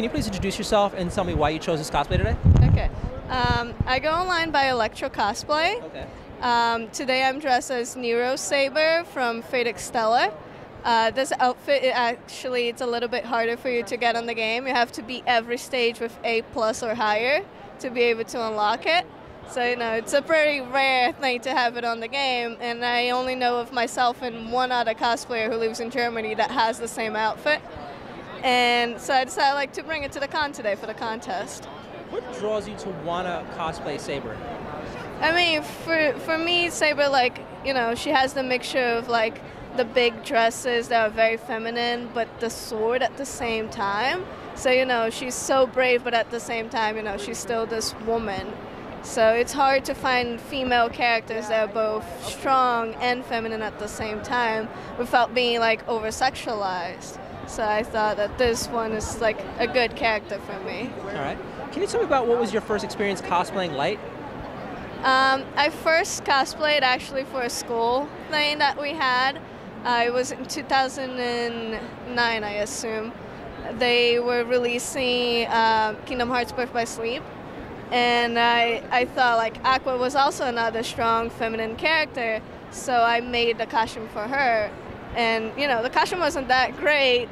can you please introduce yourself and tell me why you chose this cosplay today? Okay. Um, I go online by Electro Cosplay. Okay. Um, today I'm dressed as Nero Saber from Fate Extella. Uh, this outfit it actually it's a little bit harder for you to get on the game. You have to beat every stage with A plus or higher to be able to unlock it. So you know it's a pretty rare thing to have it on the game, and I only know of myself and one other cosplayer who lives in Germany that has the same outfit. And so I decided like to bring it to the con today for the contest. What draws you to wanna cosplay Saber? I mean, for for me, Saber, like you know, she has the mixture of like the big dresses that are very feminine, but the sword at the same time. So you know, she's so brave, but at the same time, you know, she's still this woman. So it's hard to find female characters that are both strong and feminine at the same time without being like over sexualized. So I thought that this one is like a good character for me. All right. Can you tell me about what was your first experience cosplaying Light? Um, I first cosplayed actually for a school thing that we had. Uh, it was in 2009, I assume. They were releasing uh, Kingdom Hearts Birth by Sleep. And I, I thought like Aqua was also another strong feminine character, so I made the costume for her. And you know, the costume wasn't that great,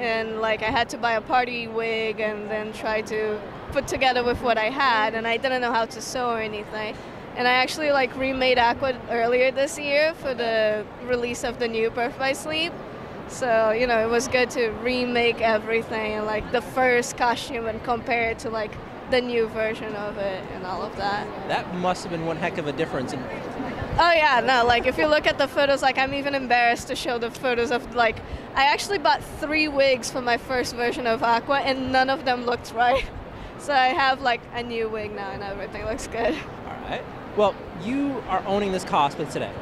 and like I had to buy a party wig and then try to put together with what I had, and I didn't know how to sew or anything. And I actually like remade Aqua earlier this year for the release of the new Birth by Sleep. So you know, it was good to remake everything and like the first costume and compare it to like the new version of it and all of that. That must have been one heck of a difference. And Oh yeah, no, like if you look at the photos, like I'm even embarrassed to show the photos of like I actually bought three wigs for my first version of Aqua and none of them looked right. So I have like a new wig now and everything looks good. all right. Well, you are owning this cosplay today.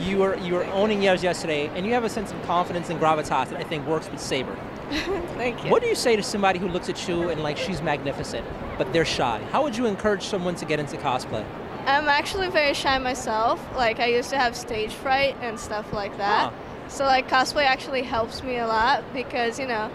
You are you are owning yours yesterday, and you have a sense of confidence and gravitas that I think works with Saber. Thank you. What do you say to somebody who looks at you and like she's magnificent, but they're shy? How would you encourage someone to get into cosplay? I'm actually very shy myself. Like I used to have stage fright and stuff like that. Huh. So like cosplay actually helps me a lot because you know,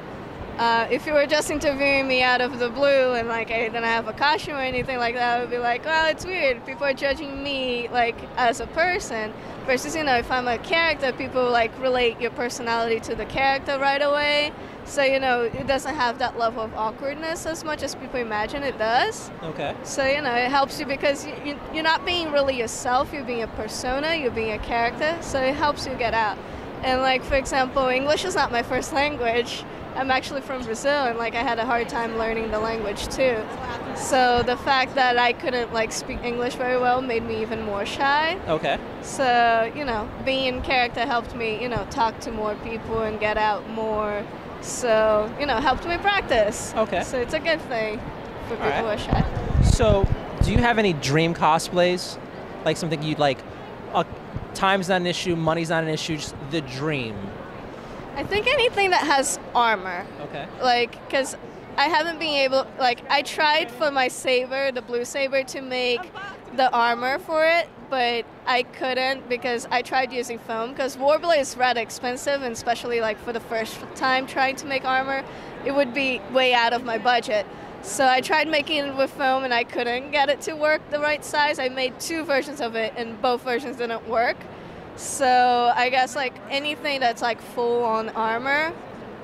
uh, if you were just interviewing me out of the blue and like I didn't have a costume or anything like that, I would be like, well, it's weird. People are judging me like as a person. Versus you know, if I'm a character, people like relate your personality to the character right away. So you know, it doesn't have that level of awkwardness as much as people imagine it does. Okay. So you know, it helps you because you, you, you're not being really yourself. You're being a persona. You're being a character. So it helps you get out. And like for example, English is not my first language. I'm actually from Brazil, and like I had a hard time learning the language too. So the fact that I couldn't like speak English very well made me even more shy. Okay. So you know, being in character helped me, you know, talk to more people and get out more. So you know, helped me practice. Okay. So it's a good thing for people right. who are shy. So, do you have any dream cosplays? Like something you'd like? Uh, time's not an issue, money's not an issue, just the dream. I think anything that has armor, Okay. like, because I haven't been able, like, I tried for my saber, the blue saber, to make the armor for it, but I couldn't because I tried using foam. Because Worbla is rather expensive, and especially like for the first time trying to make armor, it would be way out of my budget. So I tried making it with foam, and I couldn't get it to work the right size. I made two versions of it, and both versions didn't work. So I guess like anything that's like full on armor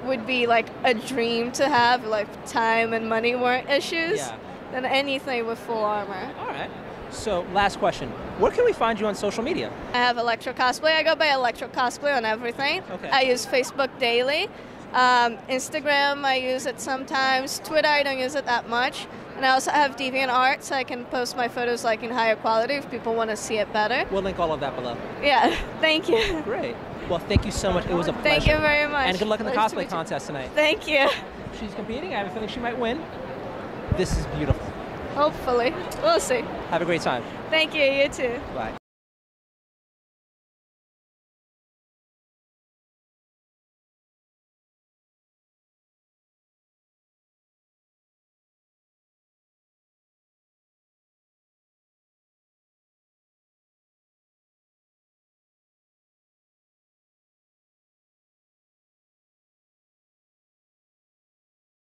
would be like a dream to have, like time and money weren't issues. Yeah. Than anything with full armor. All right. So, last question. Where can we find you on social media? I have Electro Cosplay. I go by Electro Cosplay on everything. Okay. I use Facebook daily. Um, Instagram, I use it sometimes. Twitter, I don't use it that much. And I also have DeviantArt, so I can post my photos like in higher quality if people want to see it better. We'll link all of that below. Yeah, thank you. Great. Well, thank you so much. It was a pleasure. Thank you very much. And good luck in the to cosplay you. contest tonight. Thank you. She's competing. I have a feeling she might win. This is beautiful. Hopefully. We'll see. Have a great time. Thank you. You too. Bye.